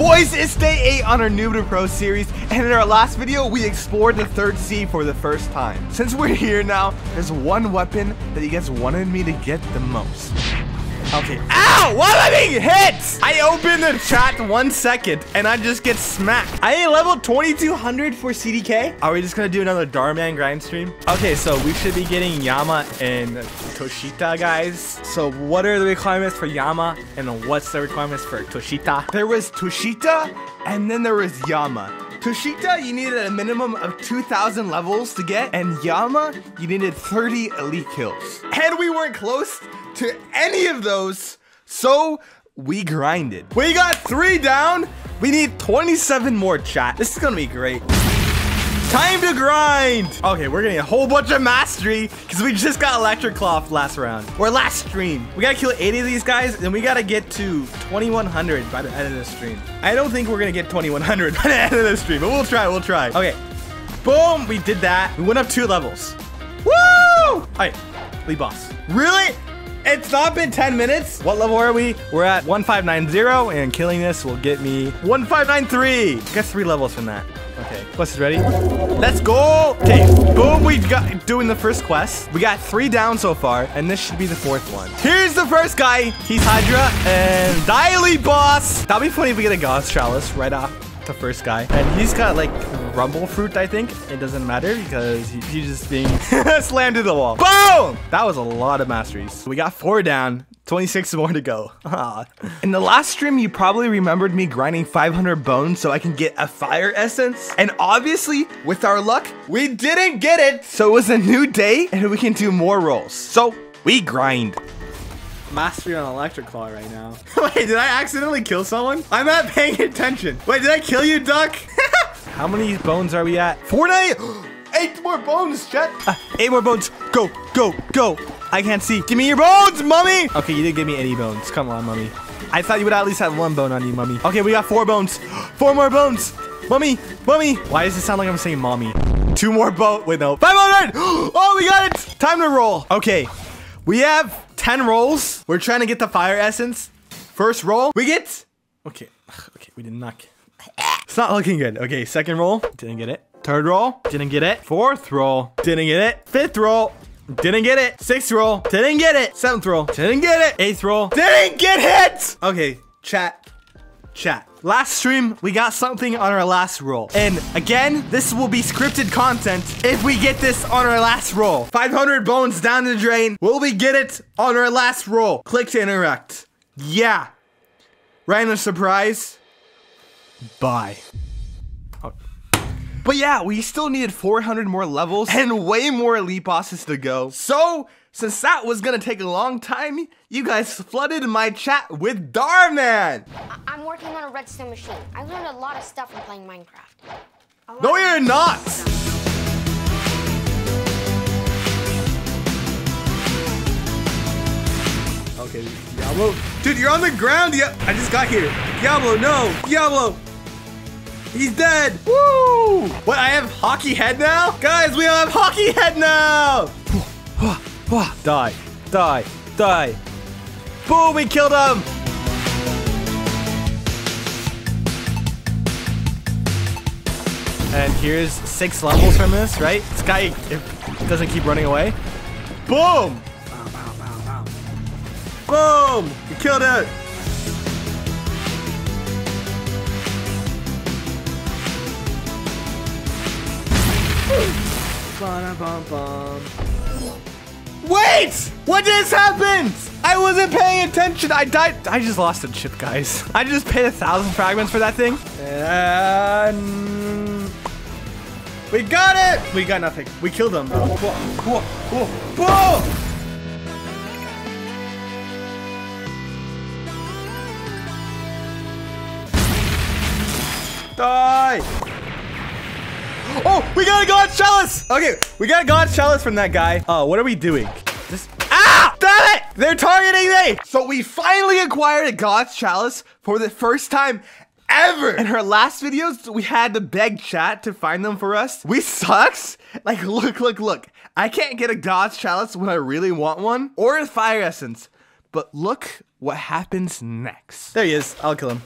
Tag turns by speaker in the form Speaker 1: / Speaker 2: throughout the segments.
Speaker 1: Boys, it's day 8 on our Noob to Pro series, and in our last video, we explored the third sea for the first time. Since we're here now, there's one weapon that you guys wanted me to get the most. Okay. Ow! Why am I being hit? I opened the chat one second and I just get smacked. I ain't level 2200 for CDK. Are we just gonna do another Darman grind stream? Okay, so we should be getting Yama and Tushita, guys. So what are the requirements for Yama and what's the requirements for Tushita? There was Tushita and then there was Yama. Tushita, you needed a minimum of 2,000 levels to get, and Yama, you needed 30 elite kills. And we weren't close to any of those, so we grinded. We got three down. We need 27 more, chat. This is gonna be great. Time to grind. Okay, we're getting a whole bunch of mastery because we just got electric claw last round or last stream. We gotta kill 80 of these guys and we gotta get to 2100 by the end of the stream. I don't think we're gonna get 2100 by the end of the stream, but we'll try, we'll try. Okay, boom, we did that. We went up two levels. Woo! All right, lead boss. Really? It's not been 10 minutes. What level are we? We're at 1590 and killing this will get me 1593. Got three levels from that. Okay, quest is ready. Let's go. Okay, boom, we got doing the first quest. We got three down so far, and this should be the fourth one. Here's the first guy. He's Hydra and Diley boss. That'd be funny if we get a God's Chalice right off the first guy. And he's got like rumble fruit, I think. It doesn't matter because he, he's just being slammed to the wall. Boom! That was a lot of masteries. We got four down. 26 more to go. In the last stream, you probably remembered me grinding 500 bones so I can get a fire essence. And obviously, with our luck, we didn't get it. So it was a new day and we can do more rolls. So we grind. Mastery on electric claw right now. Wait, did I accidentally kill someone? I'm not paying attention. Wait, did I kill you, duck? How many bones are we at? 490. Eight more bones, Chet. Uh, eight more bones. Go, go, go. I can't see. Give me your bones, mummy. Okay, you didn't give me any bones. Come on, mummy. I thought you would at least have one bone on you, mummy. Okay, we got four bones. Four more bones. Mummy, mummy. Why does it sound like I'm saying mommy? Two more bones. Wait, no. 500. Oh, we got it. Time to roll. Okay, we have 10 rolls. We're trying to get the fire essence. First roll, we get... Okay, okay, we did not get... It's not looking good. Okay, second roll, didn't get it. Third roll, didn't get it. Fourth roll, didn't get it. Fifth roll, didn't get it. Sixth roll, didn't get it. Seventh roll, didn't get it. Eighth roll, didn't get hit. Okay, chat, chat. Last stream, we got something on our last roll. And again, this will be scripted content if we get this on our last roll. 500 bones down the drain. Will we get it on our last roll? Click to interact. Yeah. Random surprise. Bye. But yeah, we still needed 400 more levels and way more elite bosses to go. So, since that was gonna take a long time, you guys flooded my chat with Darman!
Speaker 2: I- am working on a redstone machine. I learned a lot of stuff from playing Minecraft.
Speaker 1: No, you're not! Okay, Diablo. Dude, you're on the ground! Yeah, I just got here. Diablo, no! Diablo! He's dead! Woo! What, I have hockey head now? Guys, we all have hockey head now! die, die, die. Boom, we killed him! And here's six levels from this, right? This guy doesn't keep running away. Boom! Boom! We killed it! Wait! What just happened? I wasn't paying attention. I died. I just lost a chip, guys. I just paid a thousand fragments for that thing. And we got it. We got nothing. We killed them. Whoa, whoa, whoa, whoa. Die! Oh, we got a God Chalice! Okay, we got a God Chalice from that guy. Oh, what are we doing? This Ah! Damn it! They're targeting me! So we finally acquired a God's Chalice for the first time ever. In her last videos, we had to beg chat to find them for us. We sucks. Like, look, look, look. I can't get a God's Chalice when I really want one, or a Fire Essence. But look what happens next. There he is. I'll kill him.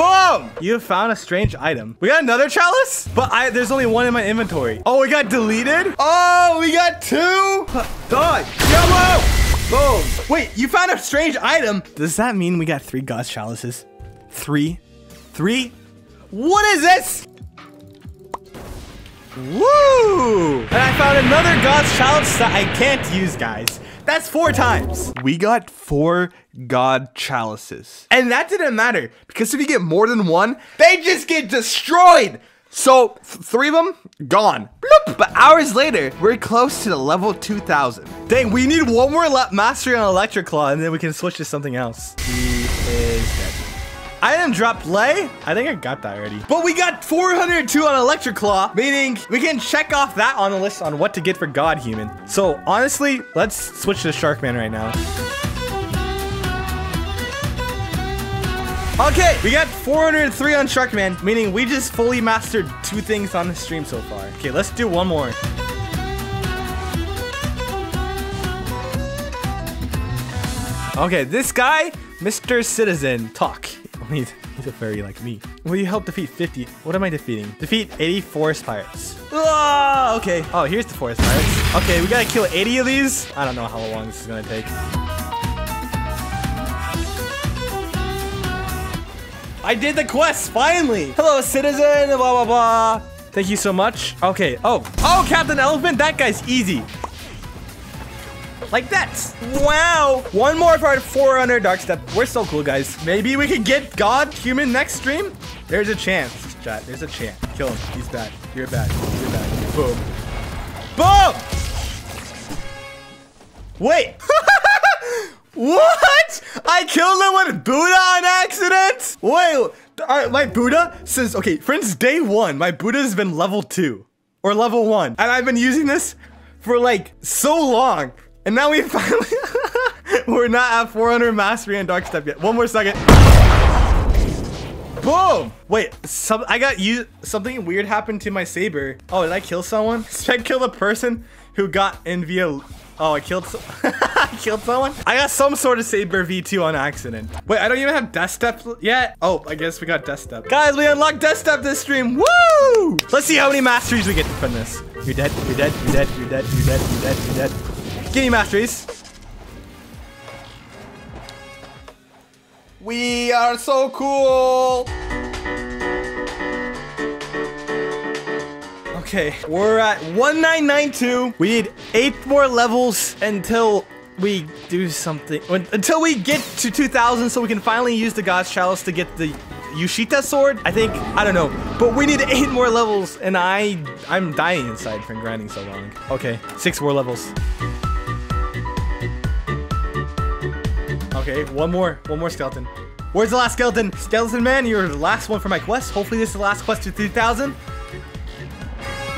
Speaker 1: Boom! You have found a strange item. We got another chalice? But I there's only one in my inventory. Oh, we got deleted? Oh, we got two? Die! Yellow! Boom! Wait, you found a strange item. Does that mean we got three God's chalices? Three? Three? What is this? Woo! And I found another God's chalice that I can't use, guys. That's four times. We got four God chalices. And that didn't matter because if you get more than one, they just get destroyed. So th- three of them gone. Bloop. But hours later, we're close to the level 2000. Dang, we need one more le- mastery on Electric Claw and then we can switch to something else. He is dead. I didn't drop lay. I think I got that already. But we got 402 on Electric Claw, meaning we can check off that on the list on what to get for God Human. So honestly, let's switch to Sharkman right now. Okay, we got 403 on Sharkman, meaning we just fully mastered two things on the stream so far. Okay, let's do one more. Okay, this guy, Mr. Citizen, talk. He's, he's a fairy like me. Will you help defeat 50? What am I defeating? Defeat 80 forest pirates. Ah, okay. Oh, here's the forest pirates. Okay, we gotta kill 80 of these. I don't know how long this is gonna take. I did the quest, finally! Hello, citizen, blah, blah, blah. Thank you so much. Okay, oh. Oh, Captain Elephant, that guy's easy. Like that. Wow. One more for our 400 Dark Step. We're so cool, guys. Maybe we can get God Human next stream? There's a chance, chat. There's a chance. Kill him. He's bad. You're bad. You're bad. Boom. Boom! Wait. what? I killed him with Buddha on accident? Wait. My Buddha says, okay, friends, day one, my Buddha has been level two or level one. And I've been using this for like so long. And now we finally, we're not at 400 mastery and dark step yet. One more second. Boom! Wait, some I got you. Something weird happened to my saber. Oh, did I kill someone? Did I kill the person who got in via? Oh, I killed. I killed someone. I got some sort of saber V2 on accident. Wait, I don't even have death step yet. Oh, I guess we got death step. Guys, we unlocked death step this stream. Woo! Let's see how many masteries we get from this. You're dead. You're dead. You're dead. You're dead. You're dead. You're dead. You're dead. Give me masteries. We are so cool. Okay, we're at 1992. We need eight more levels until we do something. Until we get to 2000 so we can finally use the God's Chalice to get the Tushita sword. I think, I don't know. But we need eight more levels and I, I'm dying inside from grinding so long. Okay, six more levels. Okay, one more, one more skeleton. Where's the last skeleton? Skeleton man, you're the last one for my quest. Hopefully this is the last quest to 3000.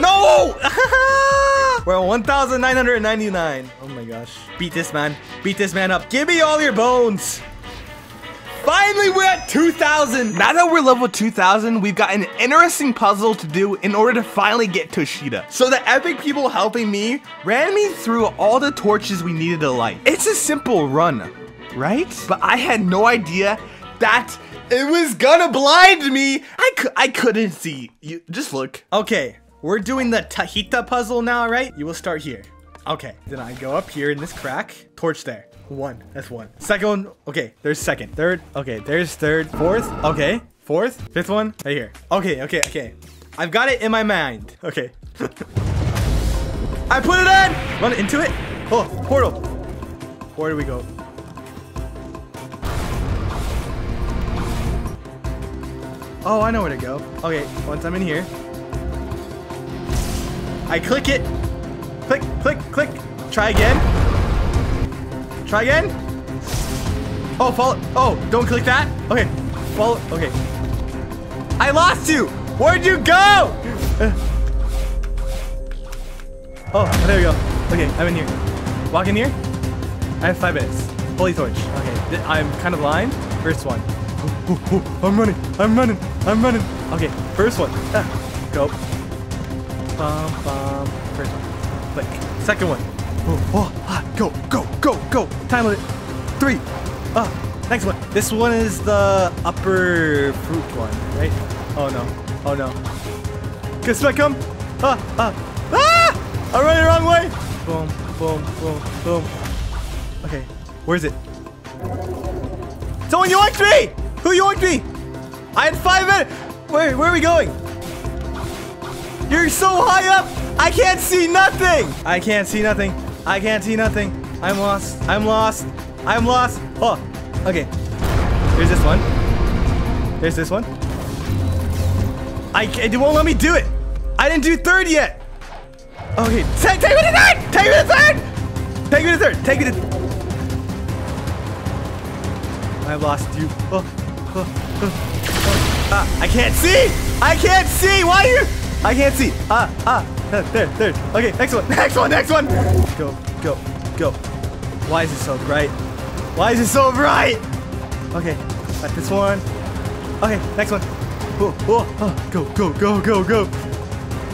Speaker 1: No! We're at 1,999. Oh my gosh. Beat this man. Beat this man up. Give me all your bones. Finally, we're at 2,000. Now that we're level 2,000, we've got an interesting puzzle to do in order to finally get Tushita. So the epic people helping me ran me through all the torches we needed to light. It's a simple run, right? But I had no idea that it was gonna blind me. I, I couldn't see. You Just look. Okay, we're doing the Tushita puzzle now, right? You will start here. Okay, then I go up here in this crack. Torch there. One, that's one. Second one, okay, there's second. Third, okay, there's third. Fourth, okay. Fourth, fifth one, right here. Okay, okay, okay. I've got it in my mind. Okay. I put it in! Run into it. Oh, portal. Where do we go? Oh, I know where to go. Okay, once I'm in here. I click it. Click, click, click. Try again. Try again. Oh, follow. Oh, don't click that. Okay, follow. Okay. I lost you. Where'd you go? oh, there we go. Okay, I'm in here. Walk in here. I have five minutes. Holy torch. Okay, I'm kind of blind. First one. Ooh, ooh, ooh. I'm running. I'm running. I'm running. Okay, first one. Ah, go. Bum, bum. First one. Click. Second one. Oh, oh, ah, go, go, go, go. Time limit. Three. Ah, Next one. This one is the upper fruit one, right? Oh no. Oh no. Good spec come. Ah, ah, ah! I'm running the wrong way. Boom, boom, boom, boom. Okay, where's it? Someone yoinked me! Who yoinked me? I had five minutes. Where, where are we going? You're so high up. I can't see nothing. I can't see nothing. I can't see nothing. I'm lost. I'm lost. I'm lost. Oh, okay. There's this one. There's this one. I it won't let me do it. I didn't do third yet. Okay, take, take me to third. Take me to third. Take me to third. Take me to. I lost you. Oh. Ah, I can't see. I can't see. Why are you? I can't see. Ah, ah. There, there. Okay, next one. Next one. Next one. Go, go, go. Why is it so bright? Why is it so bright? Okay, got this one. Okay, next one. Oh, oh, oh. Go, go, go, go, go.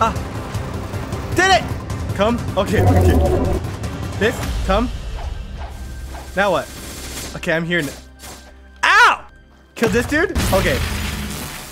Speaker 1: Ah. Did it! Come. Okay, okay. This, come. Now what? Okay, I'm here now. Kill this dude? Okay.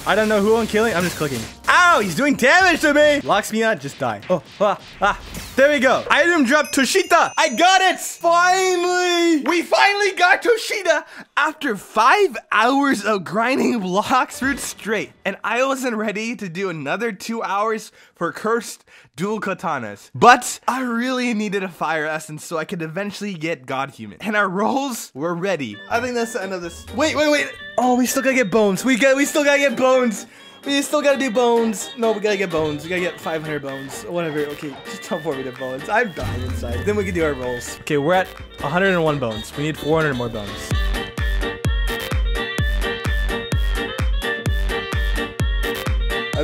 Speaker 1: I don't know who I'm killing. I'm just clicking. Ow! He's doing damage to me! Locks me out, just die. Oh, ah, ah. There we go. Item drop Tushita. I got it! Finally! We finally got Tushita after five hours of grinding Blox Fruit straight. And I wasn't ready to do another two hours for cursed dual katanas. But I really needed a fire essence so I could eventually get God Human. And our rolls were ready. I think that's the end of this. Wait, wait, wait. Oh, we still gotta get bones. We got we still gotta get bones. We still gotta do bones. No, we gotta get bones. We gotta get 500 bones. Whatever. Okay, just teleport me to bones. I'm dying inside. Then we can do our rolls. Okay, we're at 101 bones. We need 400 more bones.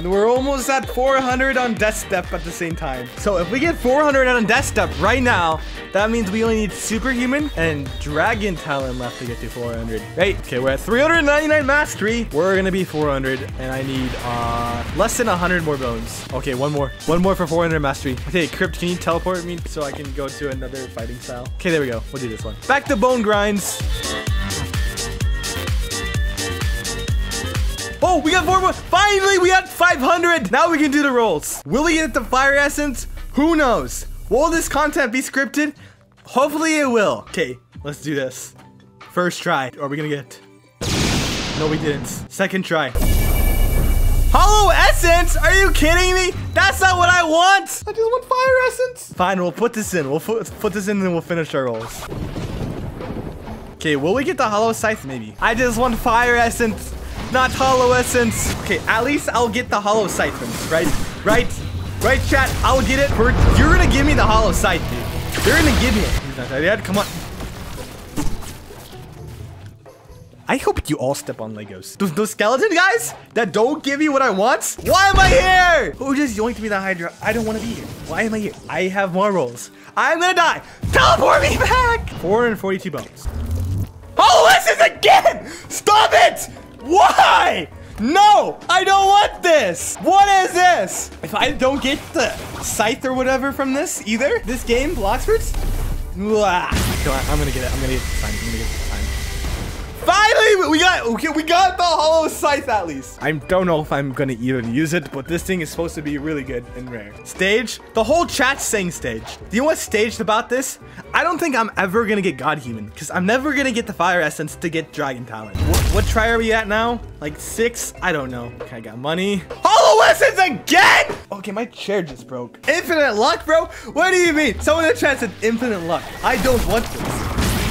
Speaker 1: And we're almost at 400 on Death Step at the same time. So if we get 400 on Death Step right now, that means we only need Superhuman and Dragon Talon left to get to 400. Right? Okay, we're at 399 Mastery. We're gonna be 400, and I need uh less than 100 more bones. Okay, one more. One more for 400 Mastery. Okay, Crypt, can you teleport me so I can go to another fighting style? Okay, there we go. We'll do this one. Back to bone grinds. Oh, we got four more. Finally, we got 500. Now we can do the rolls. Will we get the fire essence? Who knows? Will this content be scripted? Hopefully it will. Okay, let's do this. First try. Are we gonna get? No, we didn't. Second try. Hollow essence? Are you kidding me? That's not what I want. I just want fire essence. Fine, we'll put this in. We'll put, this in and then we'll finish our rolls. Okay, will we get the hollow scythe? Maybe. I just want fire essence not hollow essence. Okay, at least I'll get the hollow siphon, right? Right? Right, chat? I'll get it. For, you're gonna give me the hollow dude. You're gonna give me it. Dad, come on. I hope you all step on Legos. Those, those skeleton guys that don't give me what I want? Why am I here? Who just yoinked me the Hydra? I don't want to be here. Why am I here? I have more rolls. I'm gonna die. Teleport me back. 442 bones. Hollow essence again! Stop it! Why? No, I don't want this. What is this? If I don't get the scythe or whatever from this either, this game, Blox Fruits, I'm gonna get it. I'm gonna get it I'm gonna get it Finally, we got okay. We got the hollow scythe at least. I don't know if I'm gonna even use it, but this thing is supposed to be really good and rare. Stage. The whole chat's saying stage. Do you know what's staged about this? I don't think I'm ever gonna get God Human because I'm never gonna get the Fire Essence to get Dragon Talon. What, what try are we at now? Like six? I don't know. Okay, I got money. Hollow Essence again? Okay, my chair just broke. Infinite luck, bro? What do you mean? Someone in the chat said infinite luck. I don't want this.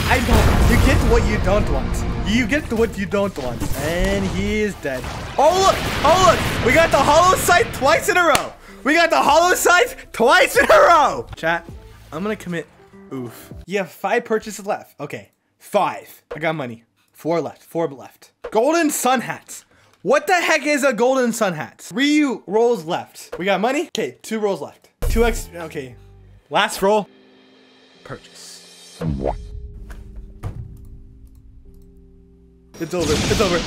Speaker 1: I don't. You get what you don't want. You get what you don't want. And he is dead. Oh, look. Oh, look. We got the hollow scythe twice in a row. We got the hollow scythe twice in a row. Chat, I'm going to commit. Oof. You have five purchases left. Okay. Five. I got money. Four left. Four left. Golden sun hats. What the heck is a golden sun hat? Three rolls left. We got money? Okay, two rolls left. Two X. Okay. Last roll. Purchase. It's over. It's over.